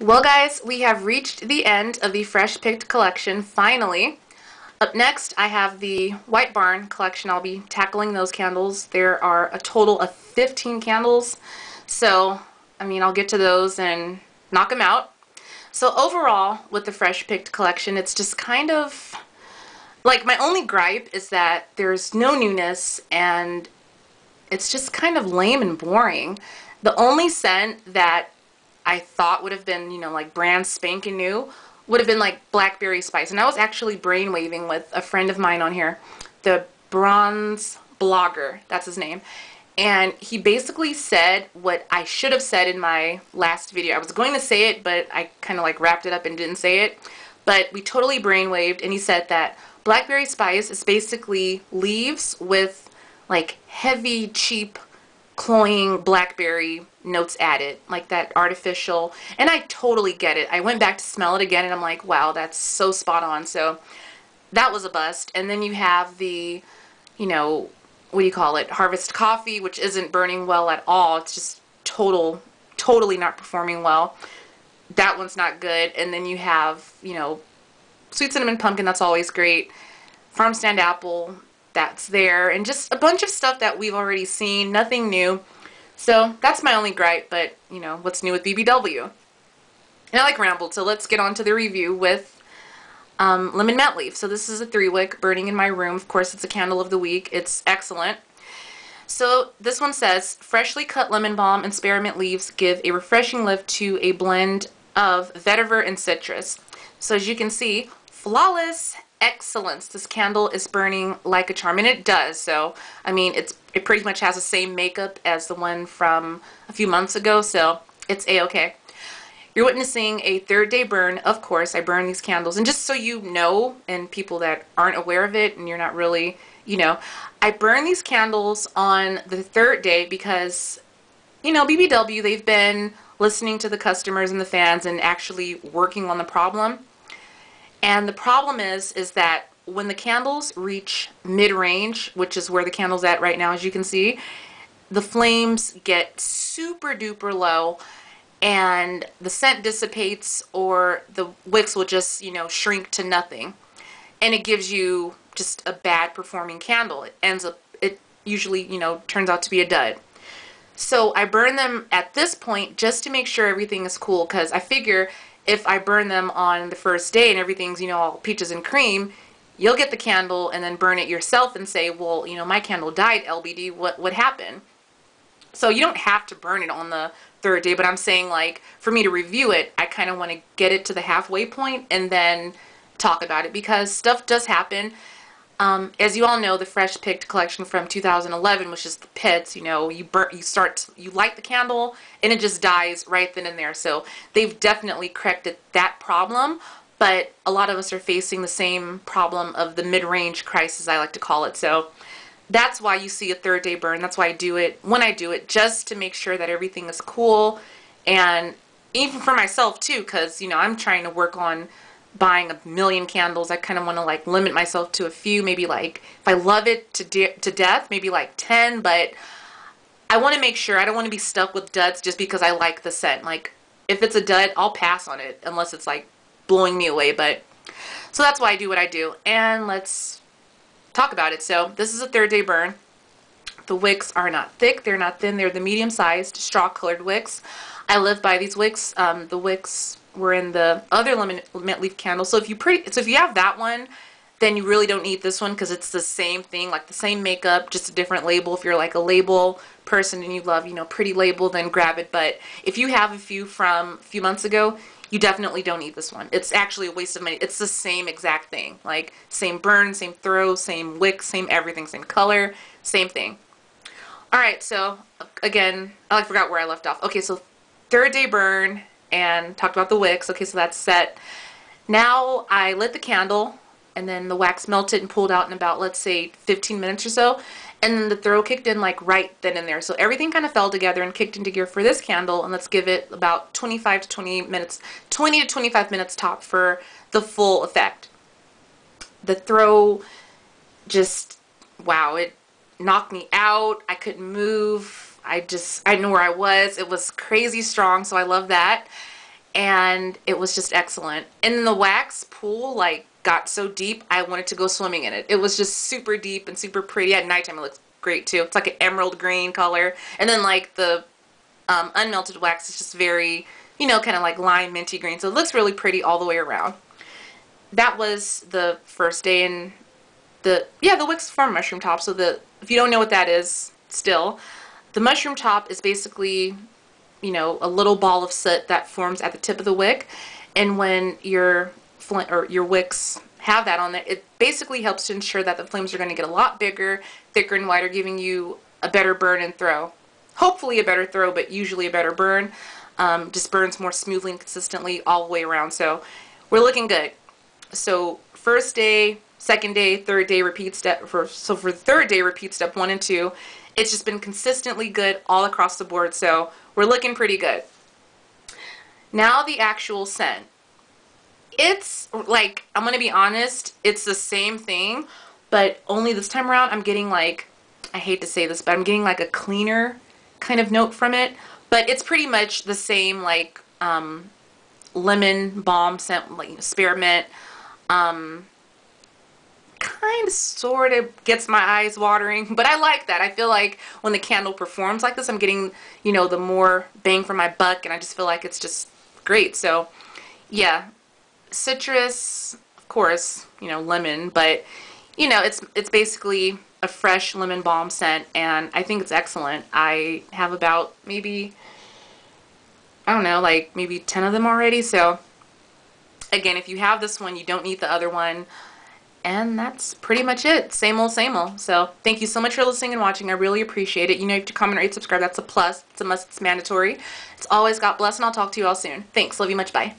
Well guys, we have reached the end of the Fresh Picked collection, finally. Up next, I have the White Barn collection. I'll be tackling those candles. There are a total of 15 candles, so, I mean, I'll get to those and knock them out. So overall, with the Fresh Picked collection, it's just kind of, like, my only gripe is that there's no newness, and it's just kind of lame and boring. The only scent that I thought would have been, you know, like brand spanking new would have been like blackberry spice. And I was actually brainwaving with a friend of mine on here, the bronze blogger, that's his name. And he basically said what I should have said in my last video. I was going to say it, but I kind of like wrapped it up and didn't say it. But we totally brainwaved and he said that blackberry spice is basically leaves with like heavy, cheap cloying blackberry notes added, like that artificial. And I totally get it. I went back to smell it again and I'm like, wow, that's so spot on. So that was a bust. And then you have the, you know, what do you call it? Harvest coffee, which isn't burning well at all. It's just total, totally not performing well. That one's not good. And then you have, you know, sweet cinnamon pumpkin. That's always great. Farm stand apple that's there and just a bunch of stuff that we've already seen, nothing new. So that's my only gripe, but you know, what's new with BBW? And I like rambled, so let's get on to the review with um, Lemon Mint Leaf. So this is a three wick burning in my room. Of course, it's a candle of the week. It's excellent. So this one says, freshly cut lemon balm and spearmint leaves give a refreshing lift to a blend of vetiver and citrus. So as you can see, flawless excellence. This candle is burning like a charm, and it does. So, I mean, it's it pretty much has the same makeup as the one from a few months ago, so it's a-okay. You're witnessing a third day burn. Of course, I burn these candles. And just so you know, and people that aren't aware of it and you're not really, you know, I burn these candles on the third day because, you know, BBW, they've been listening to the customers and the fans and actually working on the problem. And the problem is, is that when the candles reach mid-range, which is where the candle's at right now, as you can see, the flames get super duper low and the scent dissipates or the wicks will just, you know, shrink to nothing. And it gives you just a bad performing candle. It ends up, it usually, you know, turns out to be a dud. So I burn them at this point just to make sure everything is cool because I figure if I burn them on the first day and everything's, you know, all peaches and cream, you'll get the candle and then burn it yourself and say, well, you know, my candle died, LBD, what, what happened? So you don't have to burn it on the third day, but I'm saying like, for me to review it, I kind of want to get it to the halfway point and then talk about it because stuff does happen. Um, as you all know, the Fresh Picked collection from 2011, which is the pits, you know, you burn, you start, you light the candle and it just dies right then and there. So they've definitely corrected that problem, but a lot of us are facing the same problem of the mid-range crisis, I like to call it. So that's why you see a third day burn. That's why I do it when I do it, just to make sure that everything is cool and even for myself too, because, you know, I'm trying to work on buying a million candles. I kind of want to like limit myself to a few, maybe like if I love it to de to death, maybe like 10, but I want to make sure I don't want to be stuck with duds just because I like the scent. Like if it's a dud, I'll pass on it unless it's like blowing me away, but so that's why I do what I do. And let's talk about it. So this is a third day burn. The wicks are not thick, they're not thin, they're the medium sized straw colored wicks. I live by these wicks. Um, the wicks were in the other lemon mint leaf candle. So if you pretty, so if you have that one, then you really don't need this one because it's the same thing, like the same makeup, just a different label. If you're like a label person and you love, you know, pretty label, then grab it. But if you have a few from a few months ago, you definitely don't need this one. It's actually a waste of money. It's the same exact thing. Like same burn, same throw, same wick, same everything, same color, same thing. Alright, so again, I forgot where I left off. Okay, so third day burn, and talked about the wicks. Okay, so that's set. Now I lit the candle and then the wax melted and pulled out in about, let's say, 15 minutes or so. And then the throw kicked in like right then and there. So everything kind of fell together and kicked into gear for this candle. And let's give it about 25 to 20 minutes, 20 to 25 minutes top for the full effect. The throw just, wow, it knocked me out. I couldn't move. I just, I knew where I was. It was crazy strong, so I love that. and it was just excellent. And the wax pool like got so deep, I wanted to go swimming in it. It was just super deep and super pretty. At nighttime, it looks great too. It's like an emerald green color, and then like the um, unmelted wax is just very, you know, kind of like lime minty green. So it looks really pretty all the way around. That was the first day in the yeah the wicks Farm mushroom top. So the if you don't know what that is, still, the mushroom top is basically you know, a little ball of soot that forms at the tip of the wick. And when your flint or your wicks have that on there, it basically helps to ensure that the flames are going to get a lot bigger, thicker, and wider, giving you a better burn and throw. Hopefully a better throw, but usually a better burn. Um, just burns more smoothly and consistently all the way around. So we're looking good. So first day, second day, third day, repeat step. For so for the third day, repeat step one and two. It's just been consistently good all across the board. So we're looking pretty good. Now the actual scent. It's like, I'm going to be honest, it's the same thing, but only this time around I'm getting like, I hate to say this, but I'm getting like a cleaner kind of note from it. But it's pretty much the same like um, lemon balm scent, like spearmint, um, kind of sort of gets my eyes watering but I like that. I feel like when the candle performs like this I'm getting you know the more bang for my buck and I just feel like it's just great. So yeah citrus of course you know lemon but you know it's it's basically a fresh lemon balm scent and I think it's excellent. I have about maybe I don't know like maybe 10 of them already. So again if you have this one you don't need the other one and that's pretty much it. Same old, same old. So thank you so much for listening and watching. I really appreciate it. You know, you have to comment, rate, subscribe. That's a plus. It's a must. It's mandatory. It's always God bless, and I'll talk to you all soon. Thanks. Love you much. Bye.